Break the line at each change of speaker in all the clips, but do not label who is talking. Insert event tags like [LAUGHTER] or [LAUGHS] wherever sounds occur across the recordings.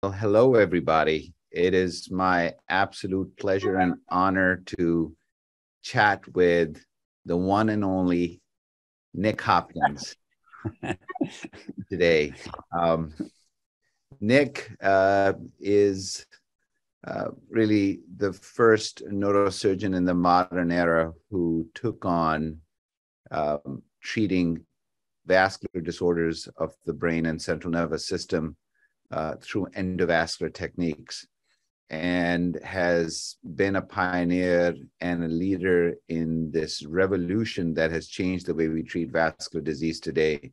Well, hello, everybody. It is my absolute pleasure and honor to chat with the one and only Nick Hopkins [LAUGHS] today. Um, Nick uh, is uh, really the first neurosurgeon in the modern era who took on um, treating vascular disorders of the brain and central nervous system uh, through endovascular techniques and has been a pioneer and a leader in this revolution that has changed the way we treat vascular disease today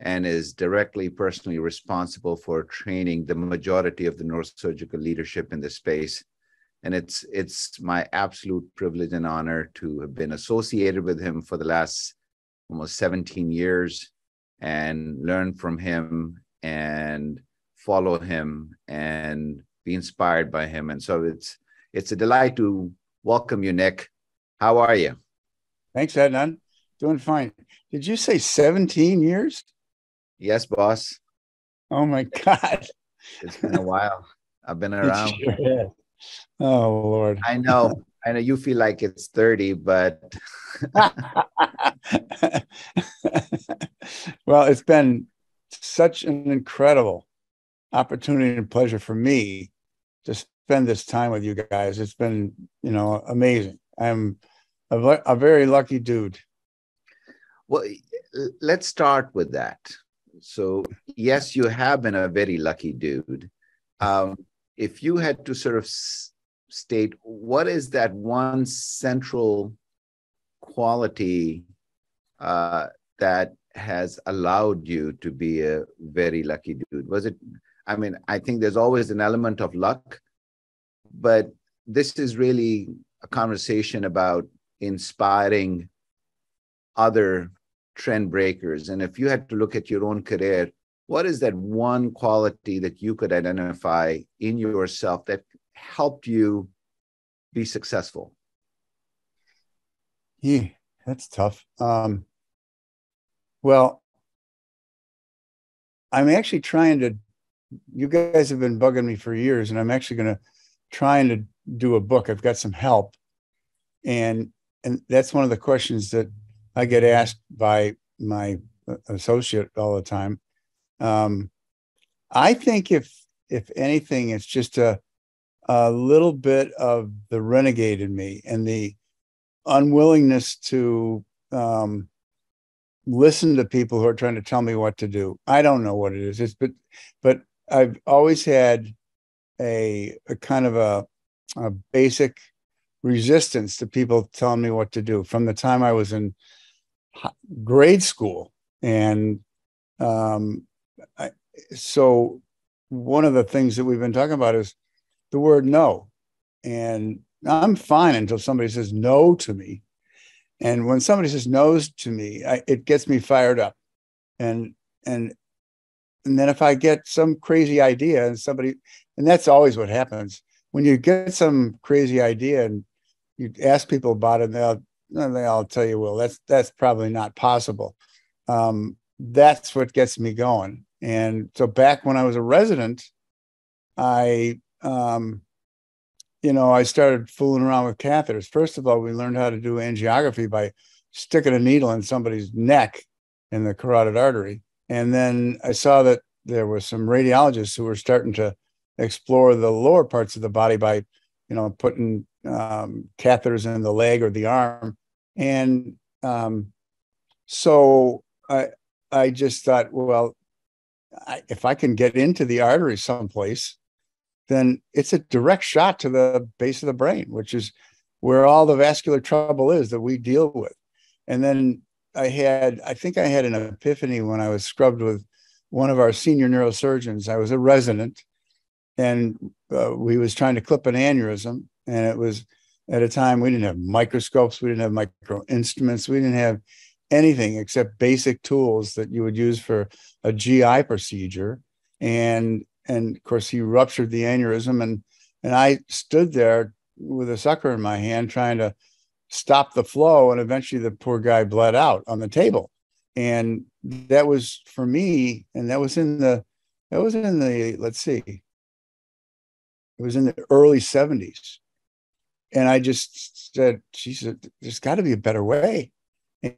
and is directly personally responsible for training the majority of the neurosurgical leadership in this space. And it's it's my absolute privilege and honor to have been associated with him for the last almost 17 years and learn from him and follow him and be inspired by him. And so it's it's a delight to welcome you, Nick. How are you?
Thanks, Adnan. Doing fine. Did you say 17 years?
Yes, boss.
Oh my God.
It's been a while. I've been [LAUGHS] around.
Sure oh Lord.
I know. I know you feel like it's 30, but [LAUGHS]
well, it's been such an incredible opportunity and pleasure for me to spend this time with you guys. It's been, you know, amazing. I'm a, a very lucky dude.
Well, let's start with that. So, yes, you have been a very lucky dude. Um, if you had to sort of s- state what is that one central quality uh, that has allowed you to be a very lucky dude? Was it I mean, I think there's always an element of luck, but this is really a conversation about inspiring other trend breakers. And if you had to look at your own career, what is that one quality that you could identify in yourself that helped you be successful?
Yeah, that's tough. Um, well, I'm actually trying to you guys have been bugging me for years, and I'm actually going to trying to do a book. I've got some help, and and that's one of the questions that I get asked by my associate all the time. Um, I think if if anything, it's just a a little bit of the renegade in me and the unwillingness to um, listen to people who are trying to tell me what to do. I don't know what it is. It's but but I've always had a, a kind of a, a, basic resistance to people telling me what to do from the time I was in grade school. And um, I, so one of the things that we've been talking about is the word no. And I'm fine until somebody says no to me. And when somebody says no to me, I, it gets me fired up. And and and then if I get some crazy idea and somebody, and that's always what happens when you get some crazy idea and you ask people about it, they'll they'll tell you, well, that's that's probably not possible. Um, that's what gets me going. And so back when I was a resident, I um, you know, I started fooling around with catheters. First of all, we learned how to do angiography by sticking a needle in somebody's neck in the carotid artery. And then I saw that there were some radiologists who were starting to explore the lower parts of the body by, you know, putting um, catheters in the leg or the arm. And um, so I, I just thought, well, I, if I can get into the artery someplace, then it's a direct shot to the base of the brain, which is where all the vascular trouble is that we deal with. And then I had, I think I had an epiphany when I was scrubbed with one of our senior neurosurgeons. I was a resident, and uh, we was trying to clip an aneurysm, and it was at a time we didn't have microscopes, we didn't have micro instruments, we didn't have anything except basic tools that you would use for a GI procedure. And and of course he ruptured the aneurysm and and I stood there with a sucker in my hand trying to stop the flow and eventually the poor guy bled out on the table and that was for me and that was in the that was in the let's see it was in the early 70s. And I just said, she said, there's got to be a better way.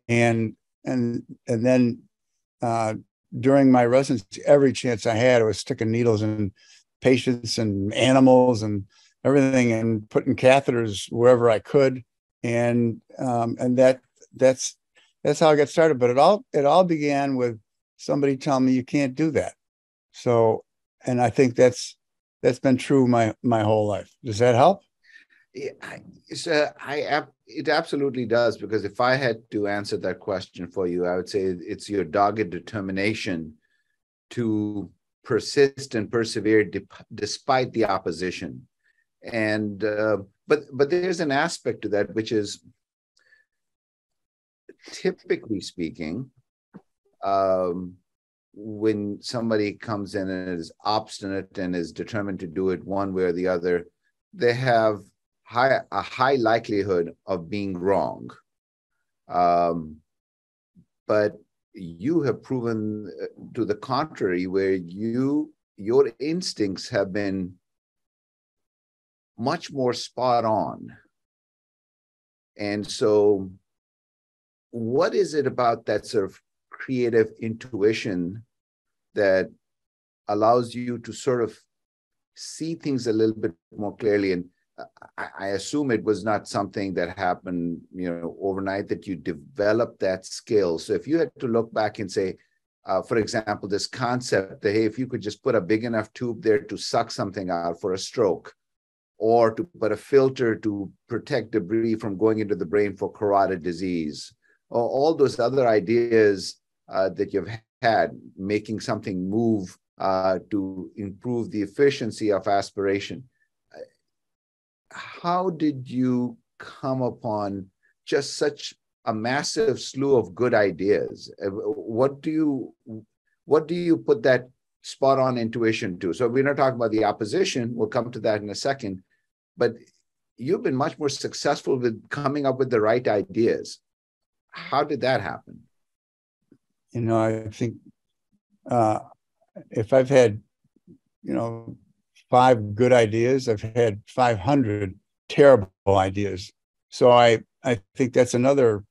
And and and then uh, during my residency, every chance I had, I was sticking needles in patients and animals and everything, and putting catheters wherever I could. And um, and that that's that's how I got started. But it all it all began with somebody telling me you can't do that. So, and I think that's that's been true my my whole life. Does that help?
Yeah, so I it absolutely does because if I had to answer that question for you, I would say it's your dogged determination to persist and persevere de- despite the opposition. And uh, but but there's an aspect to that which is typically speaking, um, when somebody comes in and is obstinate and is determined to do it one way or the other, they have high, a high likelihood of being wrong. Um, but you have proven uh, to the contrary, where you your instincts have been much more spot on. And so, what is it about that sort of creative intuition that allows you to sort of see things a little bit more clearly and I, I, assume it was not something that happened you know overnight that you developed that skill so if you had to look back and say uh, for example this concept that hey if you could just put a big enough tube there to suck something out for a stroke or to put a filter to protect debris from going into the brain for carotid disease or all those other ideas uh, that you've had, making something move uh, to improve the efficiency of aspiration. How did you come upon just such a massive slew of good ideas? Uh, what do you what do you put that spot on intuition to? So we're not talking about the opposition. We'll come to that in a second, but you've been much more successful with coming up with the right ideas. How did that happen?
you know, I think uh, if I've had, you know, five good ideas, I've had 500 terrible ideas. So I, I think that's another,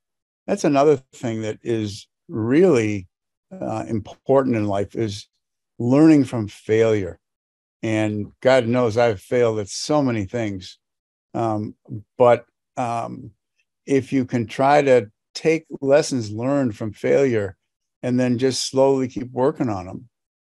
that's another thing that is really uh, important in life is learning from failure. And God knows I've failed at so many things. Um, but um, if you can try to take lessons learned from failure and then just slowly keep working on them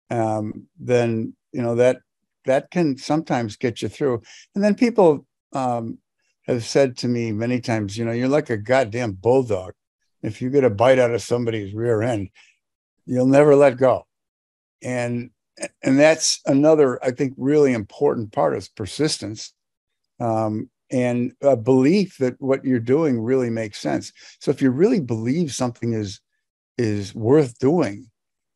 um, then you know that that can sometimes get you through. And then people um, have said to me many times you know you're like a goddamn bulldog. If you get a bite out of somebody's rear end you'll never let go. And and that's another i think really important part is persistence um, and a belief that what you're doing really makes sense. So if you really believe something is is worth doing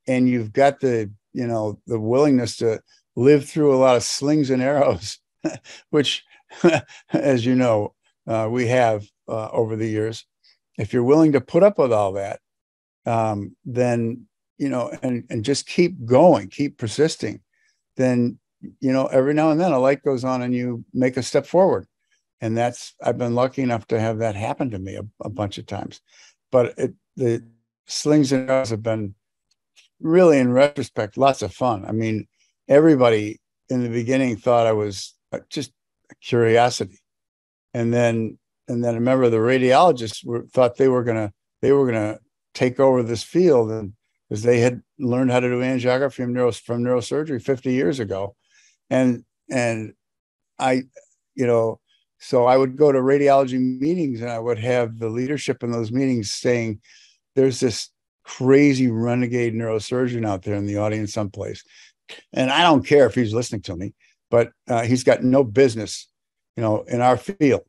and you've got the you know the willingness to live through a lot of slings and arrows [LAUGHS] which [LAUGHS] as you know uh, we have uh, over the years if you're willing to put up with all that um, then you know and and just keep going keep persisting then you know every now and then a light goes on and you make a step forward. And that's i've been lucky enough to have that happen to me a, a bunch of times. But it, the slings and arrows have been really, in retrospect, lots of fun. I mean, everybody in the beginning thought I was uh, just a curiosity, and then and then I remember the radiologists were, thought they were gonna they were gonna take over this field, and because they had learned how to do angiography from, from neurosurgery 50 years ago, and and I, you know, so I would go to radiology meetings and I would have the leadership in those meetings saying, there's this crazy renegade neurosurgeon out there in the audience someplace. And I don't care if he's listening to me, but uh, he's got no business, you know, in our field.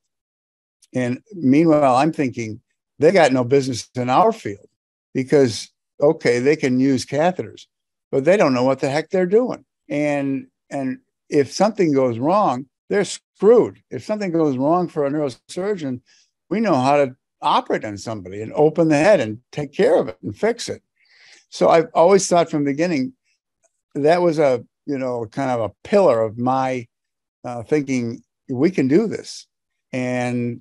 And meanwhile, I'm thinking they got no business in our field because, okay, they can use catheters, but they don't know what the heck they're doing. And and if something goes wrong, they're screwed. If something goes wrong for a neurosurgeon, we know how to operate on somebody and open the head and take care of it and fix it. So I've always thought from the beginning that was a you know kind of a pillar of my uh, thinking we can do this, and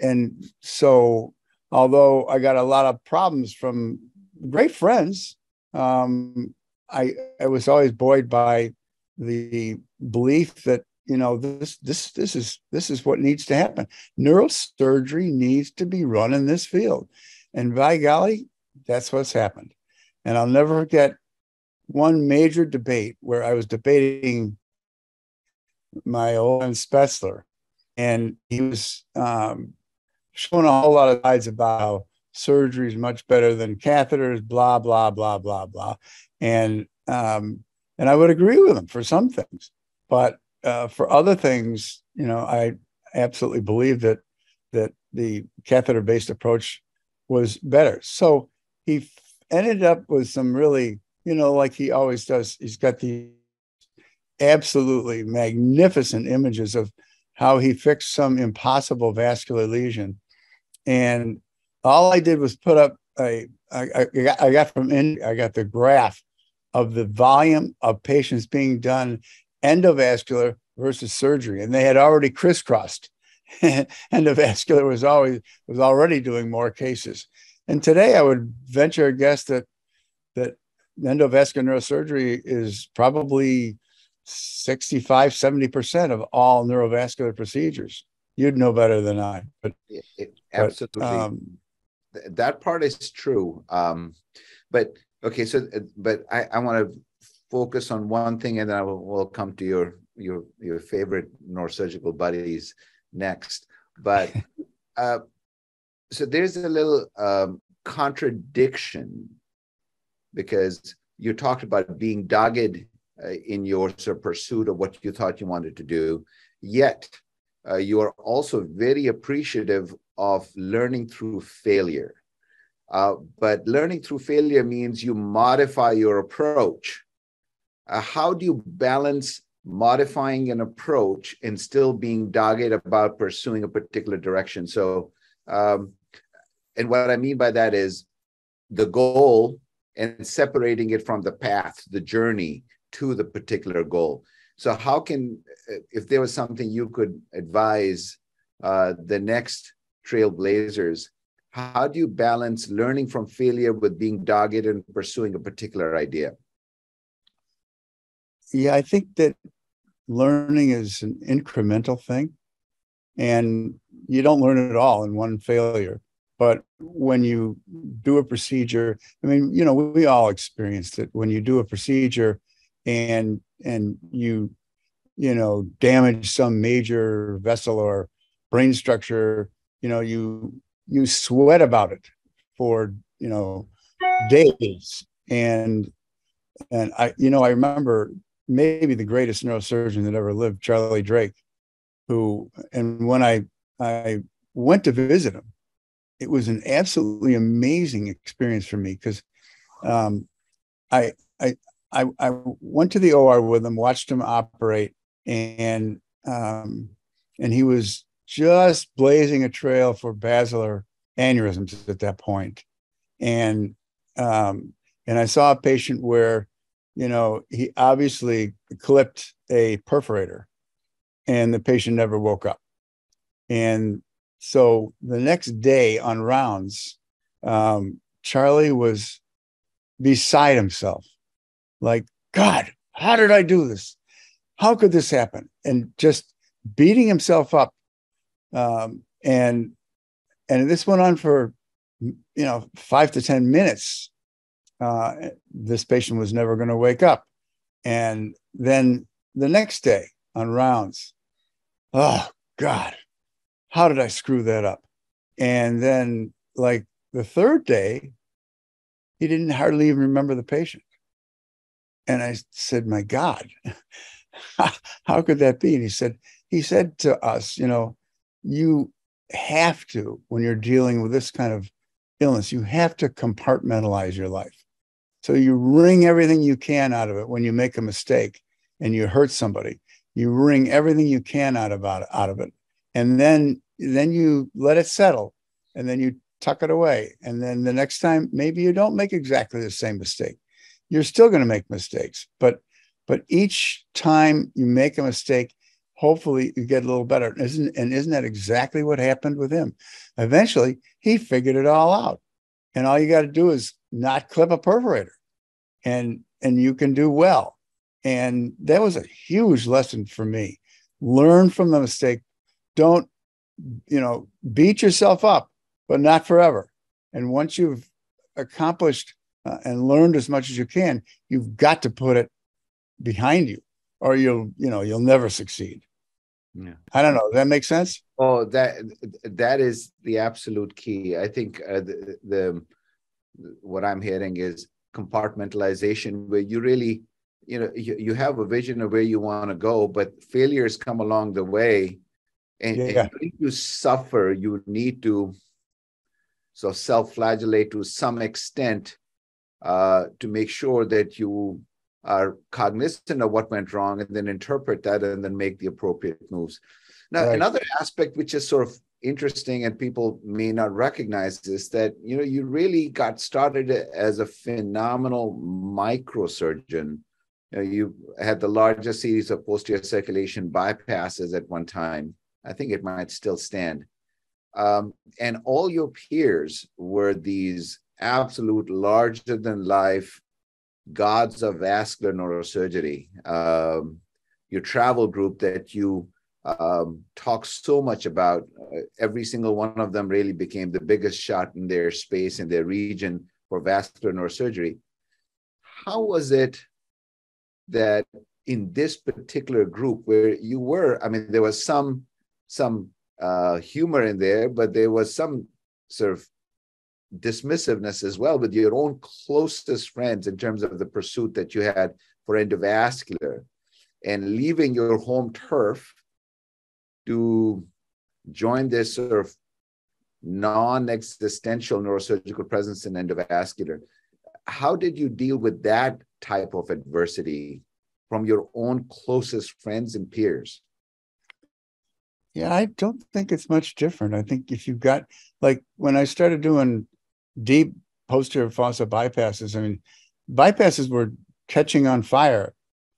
and so although I got a lot of problems from great friends, um, I I was always buoyed by the belief that you know this this this is this is what needs to happen. Neurosurgery needs to be run in this field, and by golly, that's what's happened. And I'll never forget one major debate where I was debating my old friend Spetzler, and he was um, showing a whole lot of sides about surgery is much better than catheters, blah blah blah blah blah, and um, and I would agree with him for some things, but uh, for other things, you know, I absolutely believe that that the catheter-based approach was better. So he f- ended up with some really, you know, like he always does. He's got the absolutely magnificent images of how he fixed some impossible vascular lesion, and all I did was put up a I, I, got, I got from in I got the graph of the volume of patients being done endovascular versus surgery, and they had already crisscrossed. [LAUGHS] endovascular was always was already doing more cases, and today I would venture a guess that that endovascular neurosurgery is probably 65 70% of all neurovascular procedures. You'd know better than i but
it, it, absolutely. but, um, that part is true um, but okay so but i, I want to focus on one thing and then i will will come to your your your favorite neurosurgical buddies next but [LAUGHS] uh, so there's a little um, contradiction because you talked about being dogged uh, in your sort of pursuit of what you thought you wanted to do yet uh, you are also very appreciative of learning through failure uh, but learning through failure means you modify your approach. Uh, how do you balance modifying an approach and still being dogged about pursuing a particular direction? So, um, and what I mean by that is the goal and separating it from the path, the journey to the particular goal. So, how can, if there was something you could advise uh, the next trailblazers how do you balance learning from failure with being dogged and pursuing a particular idea?
Yeah i think that learning is an incremental thing and you don't learn it all in one failure. But when you do a procedure i mean you know we all experienced it. When you do a procedure and and you you know damage some major vessel or brain structure you know you you sweat about it for you know days. And and i you know i remember maybe the greatest neurosurgeon that ever lived charlie drake who and when i i went to visit him it was an absolutely amazing experience for me because um, I, I i i went to the or with him watched him operate and um, and he was just blazing a trail for basilar aneurysms at that point. And um, and I saw a patient where, you know, he obviously clipped a perforator, and the patient never woke up. And so the next day on rounds, um, Charlie was beside himself, like, God, how did I do this? How could this happen? And just beating himself up um, and and this went on for you know five to ten minutes. Uh, this patient was never going to wake up, and then the next day on rounds, oh God, how did I screw that up? And then like the third day, he didn't hardly even remember the patient. And I said, My God, [LAUGHS] how could that be? And he said, he said to us, you know, you have to, when you're dealing with this kind of illness, you have to compartmentalize your life. So you wring everything you can out of it when you make a mistake and you hurt somebody. You wring everything you can out of out of it, and then then you let it settle, and then you tuck it away. And then the next time, maybe you don't make exactly the same mistake. You're still going to make mistakes, but but each time you make a mistake, hopefully you get a little better. Isn't and isn't that exactly what happened with him? Eventually, he figured it all out, and all you got to do is not clip a perforator, and and you can do well. And that was a huge lesson for me. Learn from the mistake. Don't you know beat yourself up, but not forever. And once you've accomplished uh, and learned as much as you can, you've got to put it behind you, or you'll you know you'll never succeed. Yeah. I don't know. Does that make sense?
Oh, that that is the absolute key. I think uh, the, the what I'm hearing is compartmentalization, where you really, you know, you, you have a vision of where you want to go, but failures come along the way, and, yeah. and you suffer. You need to so self-flagellate to some extent uh, to make sure that you are cognizant of what went wrong and then interpret that and then make the appropriate moves. Now, right. another aspect which is sort of interesting and people may not recognize is that you know you really got started as a phenomenal microsurgeon. You, know, you had the largest series of posterior circulation bypasses at one time. I think it might still stand. Um, and all your peers were these absolute larger than life gods of vascular neurosurgery, um, your travel group that you um, talk so much about. Uh, every single one of them really became the biggest shot in their space in their region for vascular neurosurgery. How was it that in this particular group where you were, I mean, there was some some uh, humor in there, but there was some sort of dismissiveness as well with your own closest friends in terms of the pursuit that you had for endovascular and leaving your home turf to join this sort of non-existential neurosurgical presence in endovascular. How did you deal with that type of adversity from your own closest friends and peers?
Yeah i don't think it's much different. I think if you've got like when i started doing deep posterior fossa bypasses. I mean, bypasses were catching on fire,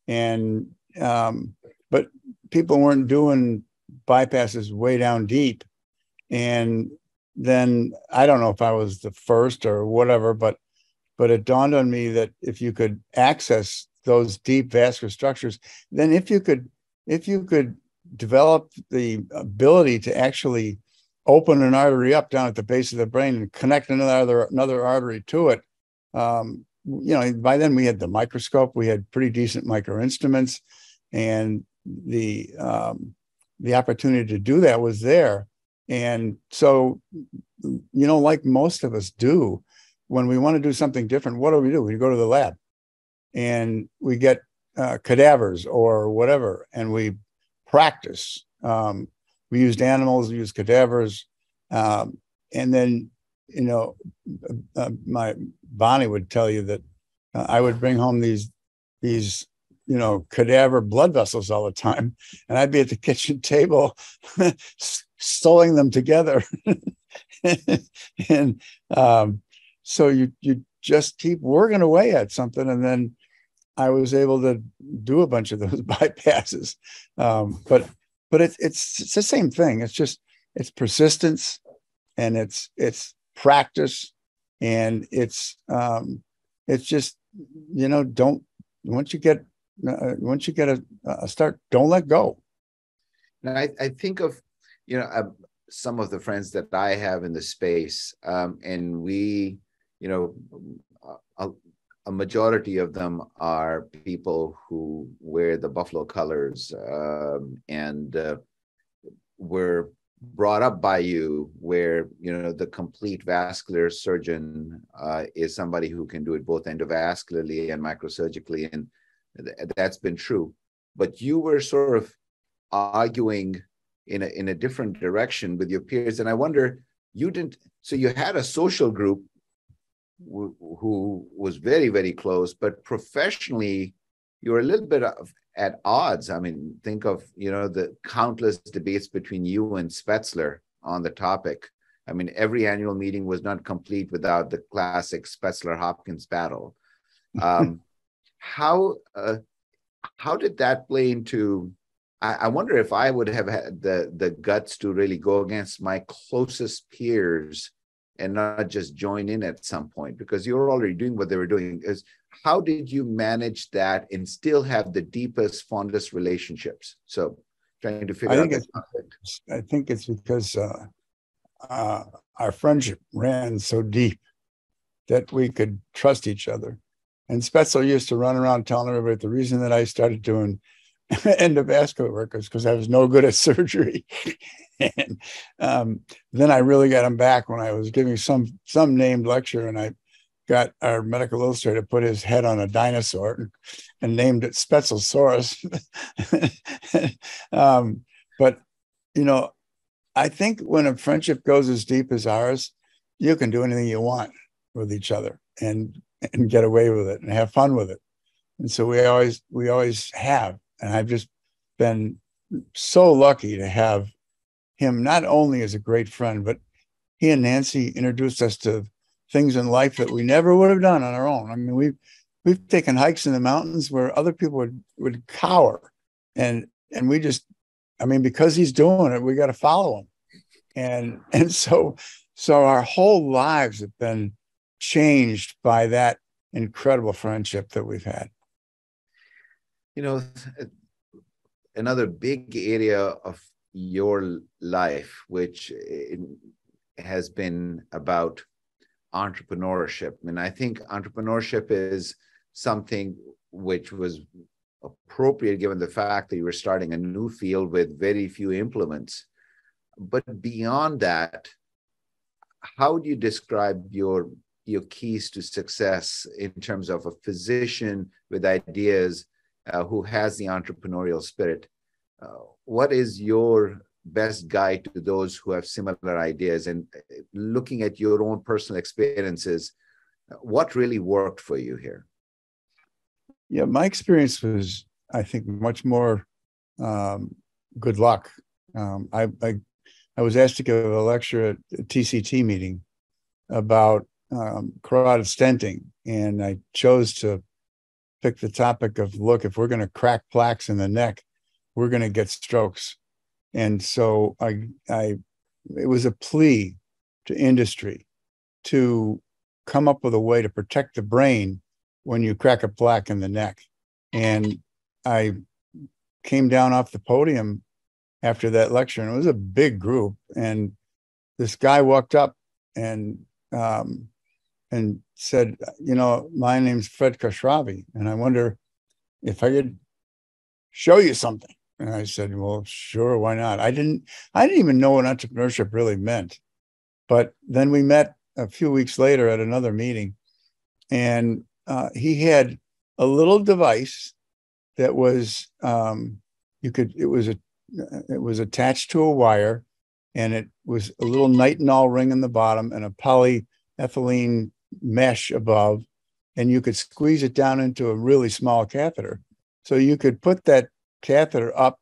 and um, but people weren't doing bypasses way down deep. And then I don't know if I was the first or whatever, but but it dawned on me that if you could access those deep vascular structures, then if you could if you could develop the ability to actually open an artery up down at the base of the brain and connect another another artery to it. Um, you know, by then we had the microscope, we had pretty decent micro instruments, and the um, the opportunity to do that was there. And so, you know, like most of us do, when we want to do something different, what do we do? We go to the lab, and we get uh, cadavers or whatever, and we practice. Um, we used animals, we used cadavers, um, and then you know, uh, my Bonnie would tell you that uh, I would bring home these these you know cadaver blood vessels all the time, and I'd be at the kitchen table [LAUGHS] sewing them together, [LAUGHS] and um, so you you just keep working away at something, and then I was able to do a bunch of those [LAUGHS] bypasses. Um, but but it's it's it's the same thing. It's just it's persistence, and it's it's practice, and it's um, it's just you know don't once you get uh, once you get a, a, start, don't let go.
Now I, I think of you know uh, some of the friends that I have in the space, um, and we you know uh, a majority of them are people who wear the buffalo colors um, and uh, were brought up by you where you know the complete vascular surgeon uh, is somebody who can do it both endovascularly and microsurgically and th- that's been true. But you were sort of arguing in a, in a different direction with your peers and i wonder you didn't so you had a social group who was very very close but professionally you're a little bit of, at odds. I mean think of you know the countless debates between you and spetzler on the topic. I mean every annual meeting was not complete without the classic spetzler hopkins battle. Um, [LAUGHS] how uh, how did that play into I, I wonder if I would have had the the guts to really go against my closest peers and not just join in at some point because you're already doing what they were doing. Is how did you manage that and still have the deepest, fondest relationships? So trying to figure
I think
out.
It's, I think it's because uh, uh, our friendship ran so deep that we could trust each other. And Spetzler used to run around telling everybody the reason that I started doing [LAUGHS] endovascular work is because I was no good at [LAUGHS] surgery. And um, then I really got him back when I was giving some some named lecture, and I got our medical illustrator to put his head on a dinosaur and, named it Spetzlersaurus. [LAUGHS] um, but you know, I think when a friendship goes as deep as ours, you can do anything you want with each other and and get away with it and have fun with it. And so we always we always have. And I've just been so lucky to have him not only as a great friend, but he and Nancy introduced us to things in life that we never would have done on our own. I mean, we've we've taken hikes in the mountains where other people would would cower, and and we just, I mean, because he's doing it, we got to follow him, and [LAUGHS] and so so our whole lives have been changed by that incredible friendship that we've had.
You know, another big area of your life, which has been about entrepreneurship. And I think entrepreneurship is something which was appropriate given the fact that you were starting a new field with very few implements. But beyond that, how do you describe your your keys to success in terms of a physician with ideas uh, who has the entrepreneurial spirit? What is your best guide to those who have similar ideas? And uh, looking at your own personal experiences what really worked for you here?
Yeah my experience was i think much more um, good luck. Um, I, I, I was asked to give a lecture at a tct meeting about um, carotid stenting and i chose to pick the topic of look if we're going to crack plaques in the neck we're going to get strokes and so I, I, it was a plea to industry to come up with a way to protect the brain when you crack a plaque in the neck. And I came down off the podium after that lecture, and it was a big group. And this guy walked up and um, and said, "You know, my name's Fred Khosravi, and I wonder if I could show you something." And I said, well, sure, why not? I didn't, I didn't even know what entrepreneurship really meant. But then we met a few weeks later at another meeting, and uh, he had a little device that was um, you could it was a it was attached to a wire, and it was a little nitinol ring in the bottom and a polyethylene mesh above, and you could squeeze it down into a really small catheter. So you could put that catheter up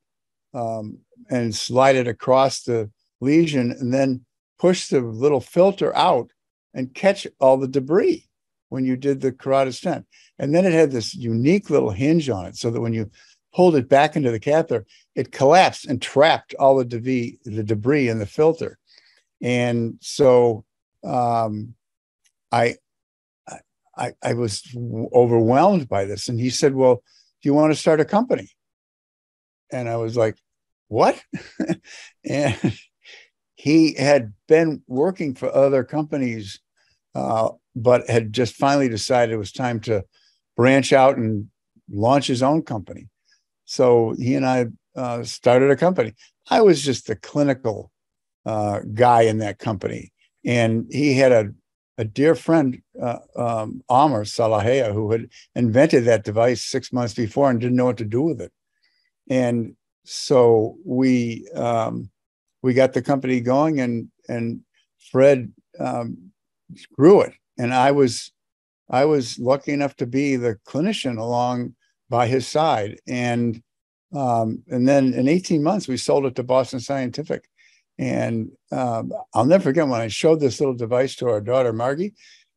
um, and slide it across the lesion and then push the little filter out and catch all the debris when you did the carotid stent. And then it had this unique little hinge on it so that when you pulled it back into the catheter, it collapsed and trapped all the debris, the debris in the filter. And so um, I, I, I was overwhelmed by this. And he said, Well, do you want to start a company? And I was like, what? [LAUGHS] and he had been working for other companies, uh, but had just finally decided it was time to branch out and launch his own company. So he and I uh, started a company. I was just the clinical uh, guy in that company. And he had a, a dear friend, uh, um, Amr Salahieh, who had invented that device six months before and didn't know what to do with it and so we um, we got the company going, and and Fred um, grew it, and I was I was lucky enough to be the clinician along by his side, and um, and then in 18 months we sold it to Boston Scientific, and um, I'll never forget when I showed this little device to our daughter Margie.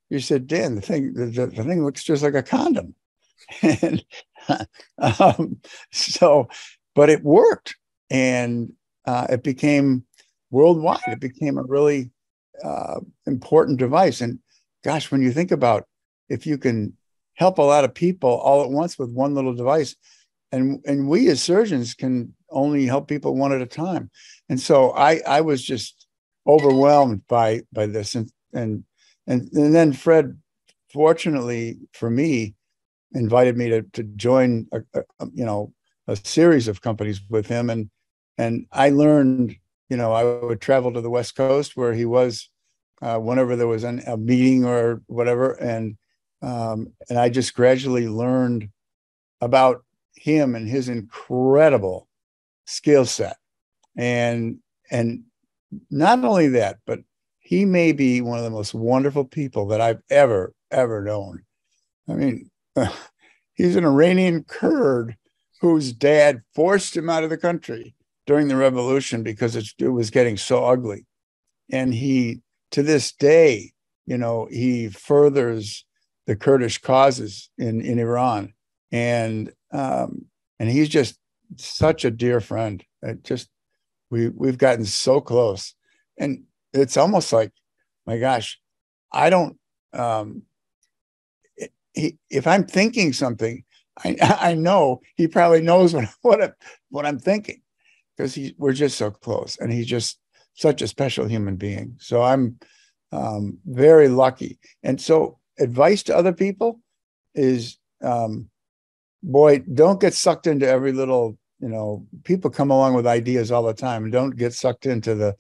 You said, Dan, the thing the, the thing looks just like a condom, [LAUGHS] and [LAUGHS] um, so but it worked, and uh, it became worldwide. It became a really uh, important device. And gosh, when you think about if you can help a lot of people all at once with one little device, and and we as surgeons can only help people one at a time. And so I I was just overwhelmed by by this and and and, and then Fred fortunately for me invited me to to join a, a, you know a series of companies with him. And and I learned you know I would travel to the west coast where he was uh, whenever there was an, a meeting or whatever. And um, and I just gradually learned about him and his incredible skill set. And and not only that but he may be one of the most wonderful people that i've ever ever known. I mean [LAUGHS] he's an iranian kurd whose dad forced him out of the country during the revolution because it, was getting so ugly and he to this day you know he furthers the kurdish causes in in iran and um, and he's just such a dear friend. It just we we've gotten so close, and it's almost like, my gosh, I don't. Um, if I'm thinking something, I [LAUGHS] I know he probably knows what [LAUGHS] what I, what I'm thinking, because we're just so close, and he's just such a special human being. So I'm um, very lucky, and so advice to other people is um, boy, don't get sucked into every little, you know, people come along with ideas all the time. Don't get sucked into the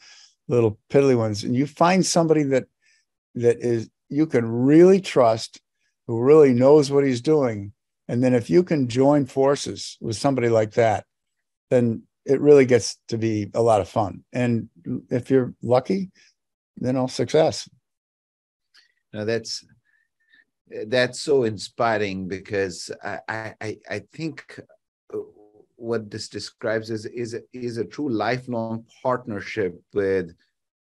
little piddly ones. And you find somebody that that is you can really trust, who really knows what he's doing. And then if you can join forces with somebody like that, then it really gets to be a lot of fun. And if you're lucky, then all success.
Now that's that's so inspiring because I, I, I think what this describes is is is a true lifelong partnership with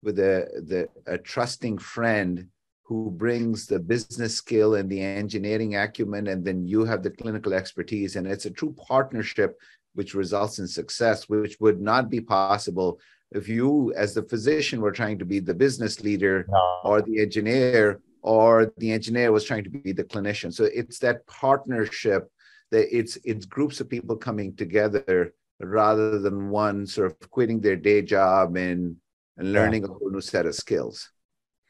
with a the a trusting friend who brings the business skill and the engineering acumen and then you have the clinical expertise and it's a true partnership which results in success which would not be possible if you as the physician were trying to be the business leader no. or the engineer or the engineer was trying to be the clinician. So it's that partnership that it's it's groups of people coming together rather than one sort of quitting their day job and, and learning yeah. a whole new set of skills.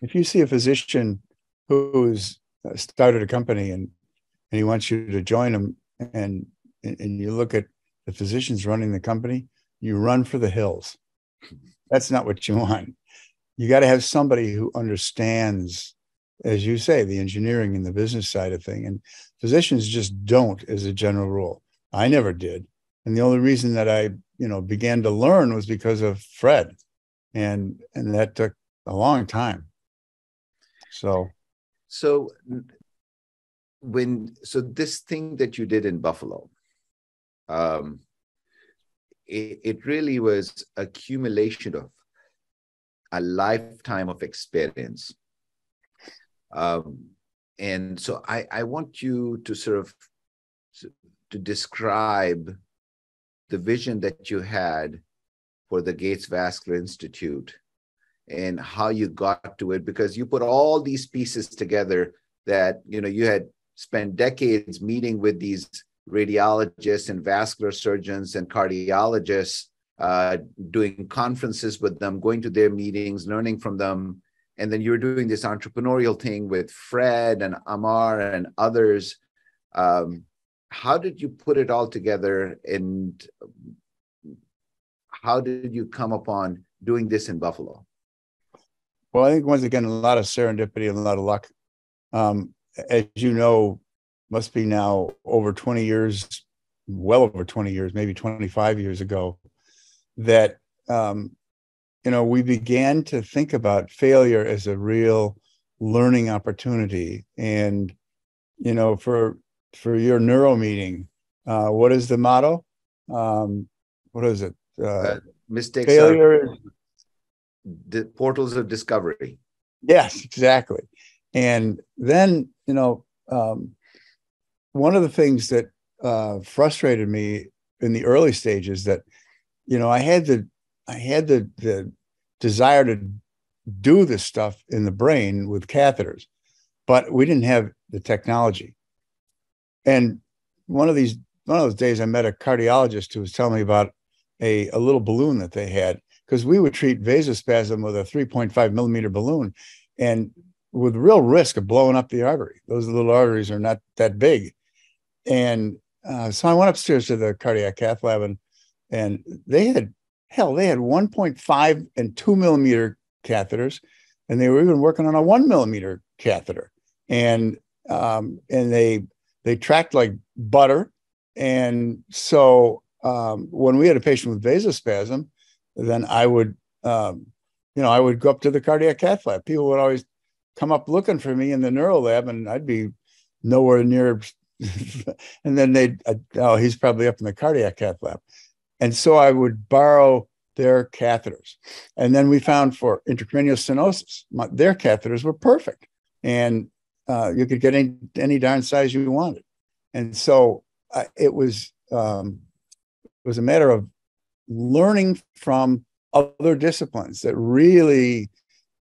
If you see a physician who's started a company and and he wants you to join him and and you look at the physicians running the company, you run for the hills. That's not what you want. You got to have somebody who understands as you say, the engineering and the business side of thing. And physicians just don't, as a general rule. I never did. And the only reason that I, you know, began to learn was because of Fred. And and that took a long time. So
so when so this thing that you did in Buffalo, um it, it really was accumulation of a lifetime of experience. Um, and so I, I want you to sort of to describe the vision that you had for the Gates Vascular Institute and how you got to it because you put all these pieces together that you know you had spent decades meeting with these radiologists and vascular surgeons and cardiologists uh, doing conferences with them going to their meetings learning from them and then you're doing this entrepreneurial thing with Fred and Amr and others. Um, how did you put it all together, and how did you come upon doing this in Buffalo?
Well, I think once again a lot of serendipity and a lot of luck. Um, as you know, must be now over 20 years, well over 20 years, maybe 25 years ago, that um, you know, we began to think about failure as a real learning opportunity. And, you know, for for your neuro meeting, uh, what is the motto? Um, what is it? Uh, uh,
mistakes failure are the portals of discovery.
Yes, exactly. And then, you know, um, one of the things that uh, frustrated me in the early stages that, you know, I had the I had the the desire to do this stuff in the brain with catheters, but we didn't have the technology. And one of these one of those days, I met a cardiologist who was telling me about a, a little balloon that they had because we would treat vasospasm with a 3.5 millimeter balloon and with real risk of blowing up the artery. Those little arteries are not that big. And uh, so I went upstairs to the cardiac cath lab and and they had hell, they had 1.5 and two millimeter catheters, and they were even working on a one millimeter catheter. And um, and they they tracked like butter. And so um, when we had a patient with vasospasm, then I would um, you know I would go up to the cardiac cath lab. People would always come up looking for me in the neuro lab, and I'd be nowhere near [LAUGHS] and then they'd, uh, oh, he's probably up in the cardiac cath lab. And so I would borrow their catheters. And then we found for intracranial stenosis, my, their catheters were perfect. And uh, you could get any, any darn size you wanted. And so uh, it was um, it was a matter of learning from other disciplines that really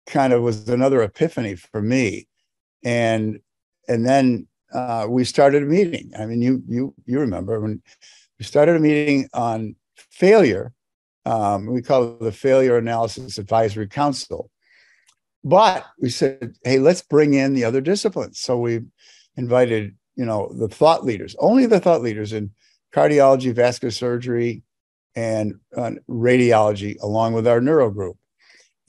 kind of was another epiphany for me. And and then uh, we started a meeting. I mean, you you you remember when we started a meeting on failure. Um, we call it the Failure Analysis Advisory Council. But we said, hey, let's bring in the other disciplines. So we invited, you know, the thought leaders, only the thought leaders in cardiology, vascular surgery, and uh, radiology, along with our neuro group.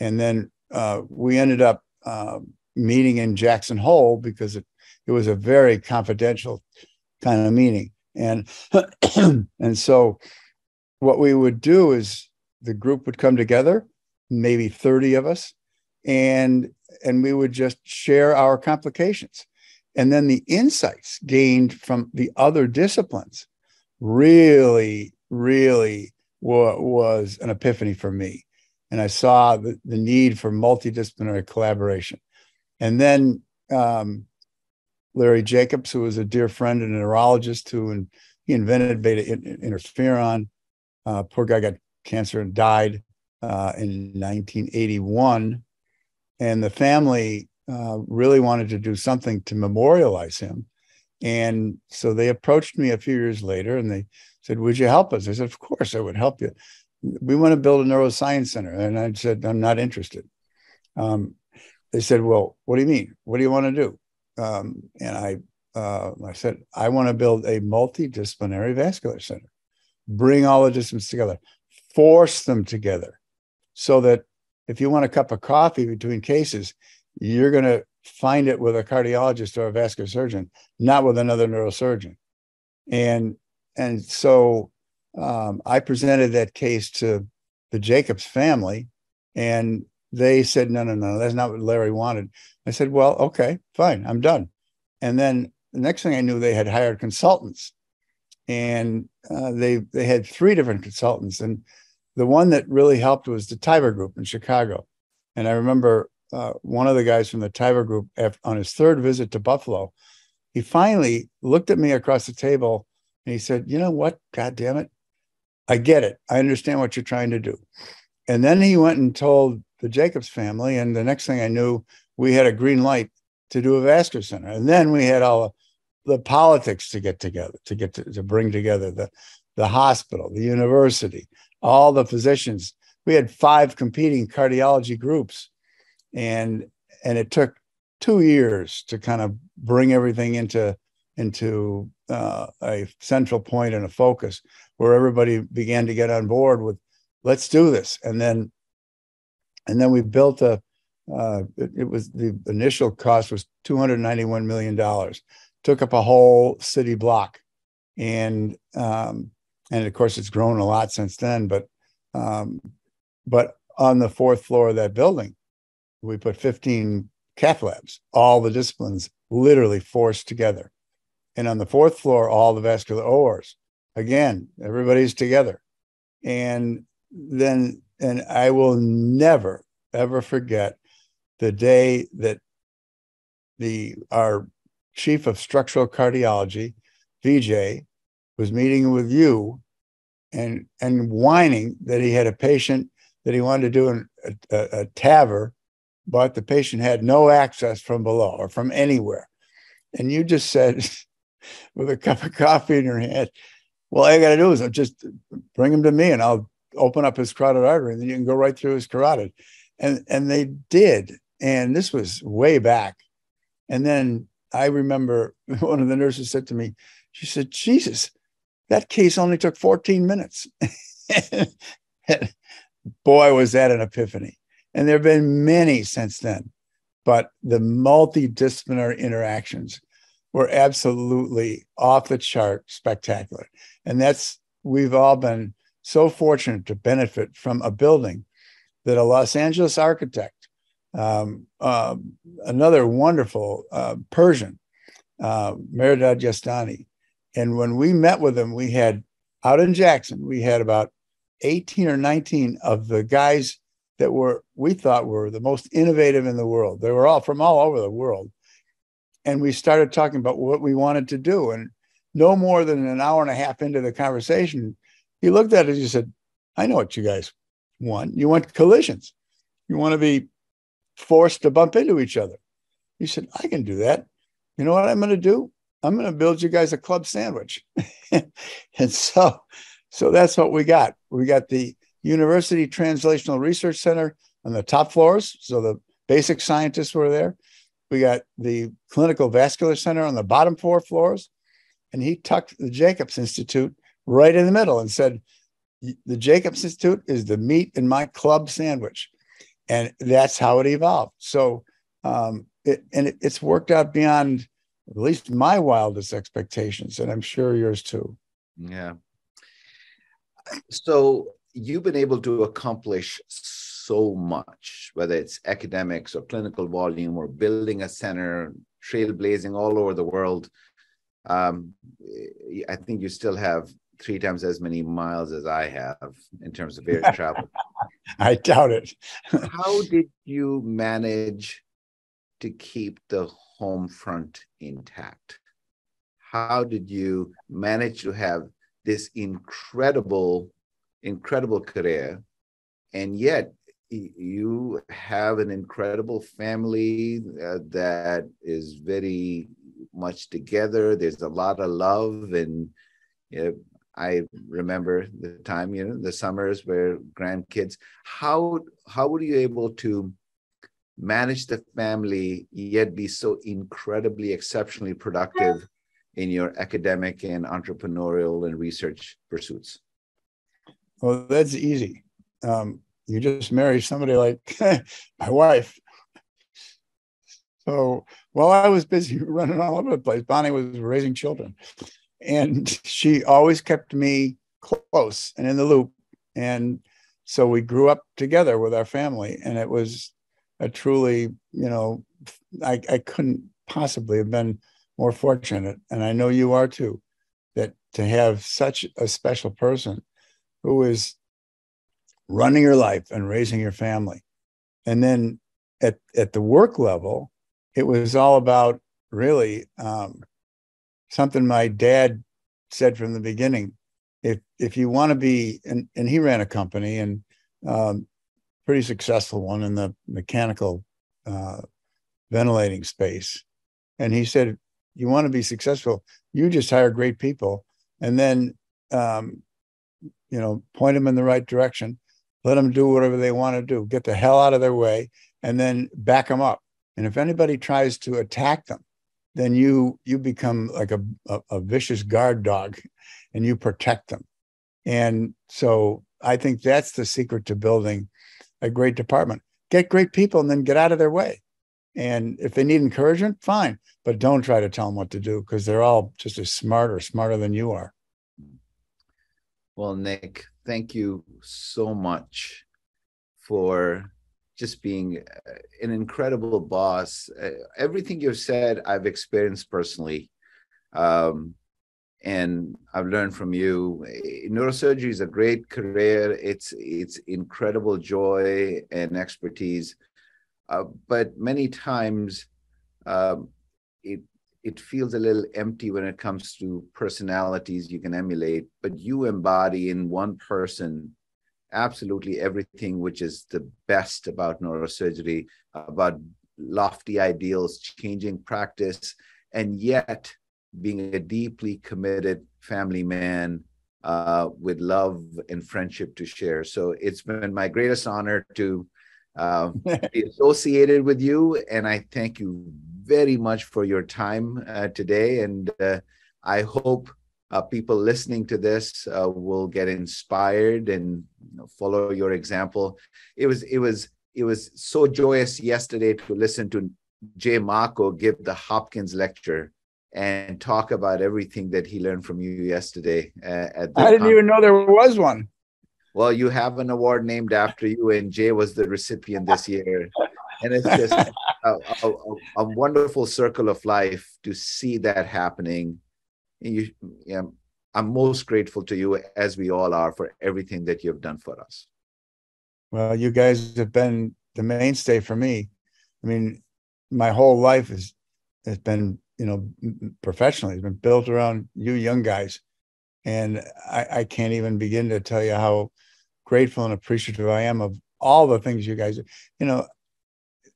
And then uh, we ended up uh, meeting in Jackson Hole because it it was a very confidential kind of meeting and [CLEARS THROAT] and so what we would do is the group would come together maybe 30 of us and and we would just share our complications and then the insights gained from the other disciplines really really wa- was an epiphany for me and i saw the, the need for multidisciplinary collaboration and then um, Larry Jacobs, who was a dear friend and a neurologist who he invented beta interferon. Uh, poor guy got cancer and died uh, in 1981. And the family uh, really wanted to do something to memorialize him. And so they approached me a few years later and they said, Would you help us? I said, Of course, I would help you. We want to build a neuroscience center. And I said, I'm not interested. Um, they said, Well, what do you mean? What do you want to do? um, and I uh, I said I want to build a multidisciplinary vascular center, bring all the disciplines together, force them together, so that if you want a cup of coffee between cases, you're going to find it with a cardiologist or a vascular surgeon, not with another neurosurgeon. And and so um, I presented that case to the Jacobs family, and they said, no, no, no, that's not what Larry wanted. I said, well, okay, fine, I'm done. And then the next thing I knew, they had hired consultants, and uh, they they had three different consultants, and the one that really helped was the Tiber Group in Chicago. And I remember uh, one of the guys from the Tiber Group after, on his third visit to Buffalo, he finally looked at me across the table and he said, "You know what? God damn it, I get it. I understand what you're trying to do." And then he went and told the Jacobs family. And the next thing I knew, we had a green light to do a vascular center. And then we had all the politics to get together, to get to, to bring together the, the hospital, the university, all the physicians. We had five competing cardiology groups. And and it took two years to kind of bring everything into into uh, a central point and a focus where everybody began to get on board with let's do this. And then and then we built a uh, it, it, was the initial cost was 291 million dollars. Took up a whole city block. And um, and of course it's grown a lot since then but um, but on the fourth floor of that building we put 15 cath labs all the disciplines literally forced together and on the fourth floor all the vascular ORs again everybody's together and then and I will never ever forget the day that the our chief of structural cardiology, VJ, was meeting with you and and whining that he had a patient that he wanted to do an, a, a, a TAVR, but the patient had no access from below or from anywhere. And you just said, [LAUGHS] with a cup of coffee in your hand, well, all I got to do is just bring him to me and I'll open up his carotid artery and then you can go right through his carotid. And, and they did. And this was way back. And then I remember [LAUGHS] one of the nurses said to me, she said, Jesus, that case only took 14 minutes. [LAUGHS] Boy, was that an epiphany. And there have been many since then. But the multidisciplinary interactions were absolutely off the chart spectacular. And that's, we've all been so fortunate to benefit from a building that a Los Angeles architect, um, uh, another wonderful uh, Persian, uh, Mehrdad Yazdani. And when we met with him, we had out in Jackson, we had about 18 or 19 of the guys that were, we thought were the most innovative in the world. They were all from all over the world. And we started talking about what we wanted to do. And no more than an hour and a half into the conversation, he looked at it and he said, I know what you guys want. You want collisions. You want to be forced to bump into each other. He said, I can do that. You know what I'm going to do? I'm going to build you guys a club sandwich. [LAUGHS] and so, so that's what we got. We got the University Translational Research Center on the top floors. So the basic scientists were there. We got the Clinical Vascular Center on the bottom four floors. And he tucked the Jacobs Institute right in the middle and said, The Jacobs Institute is the meat in my club sandwich. And that's how it evolved. So, um, it, and it, it's worked out beyond at least my wildest expectations, and I'm sure yours too.
Yeah. So you've been able to accomplish so much, whether it's academics or clinical volume or building a center, trailblazing all over the world. Um, I think you still have three times as many miles as I have in terms of air [LAUGHS] travel.
I doubt it. [LAUGHS]
How did you manage to keep the home front intact? How did you manage to have this incredible incredible career, and yet you have an incredible family uh, that is very much together. There's a lot of love, and you know, I remember the time, you know, the summers where grandkids. How how were you able to manage the family yet be so incredibly exceptionally productive in your academic and entrepreneurial and research pursuits?
Well, that's easy. Um, you just marry somebody like [LAUGHS] my wife. So while I was busy [LAUGHS] running all over the place, Bonnie was raising children. And she always kept me close and in the loop. And so we grew up together with our family. And it was a truly, you know, I, I couldn't possibly have been more fortunate. And I know you are too, that to have such a special person who is running your life and raising your family. And then at, at the work level, it was all about really um, something my dad said from the beginning. If if you want to be, and, and he ran a company and um, pretty successful one in the mechanical uh, ventilating space. And he said, you want to be successful, you just hire great people and then um, you know, point them in the right direction, let them do whatever they want to do, get the hell out of their way, and then back them up. And if anybody tries to attack them, then you you become like a, a, a vicious guard dog and you protect them. And so I think that's the secret to building a great department. Get great people and then get out of their way. And if they need encouragement, fine, but don't try to tell them what to do because they're all just as smart or smarter than you are.
Well, Nick, thank you so much for just being uh, an incredible boss. Uh, everything you've said, I've experienced personally. Um, and I've learned from you. Neurosurgery is a great career. It's it's incredible joy and expertise, uh, but many times um, it it feels a little empty when it comes to personalities you can emulate, but you embody in one person absolutely everything which is the best about neurosurgery, about lofty ideals, changing practice, and yet being a deeply committed family man uh, with love and friendship to share. So it's been my greatest honor to [LAUGHS] uh, be associated with you, and I thank you very much for your time uh, today. And uh, I hope uh, people listening to this uh, will get inspired and you know, follow your example. It was it was it was so joyous yesterday to listen to Jay Mocco give the Hopkins lecture and talk about everything that he learned from you yesterday. Uh,
I didn't even know there was one.
Well, you have an award named after you, and Jay was the recipient this year. And it's just a, a, a, wonderful circle of life to see that happening. You, yeah, I'm most grateful to you, as we all are, for everything that you've done for us.
Well, you guys have been the mainstay for me. I mean, my whole life has has been you know, professionally. It's been built around you young guys. And I, I can't even begin to tell you how grateful and appreciative I am of all the things you guys, you know,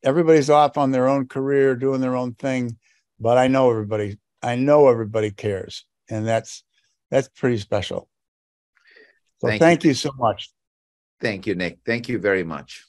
everybody's off on their own career, doing their own thing, but I know everybody, I know everybody cares. And that's, that's pretty special. So thank, thank you. you so much.
Thank you, Nick. Thank you very much.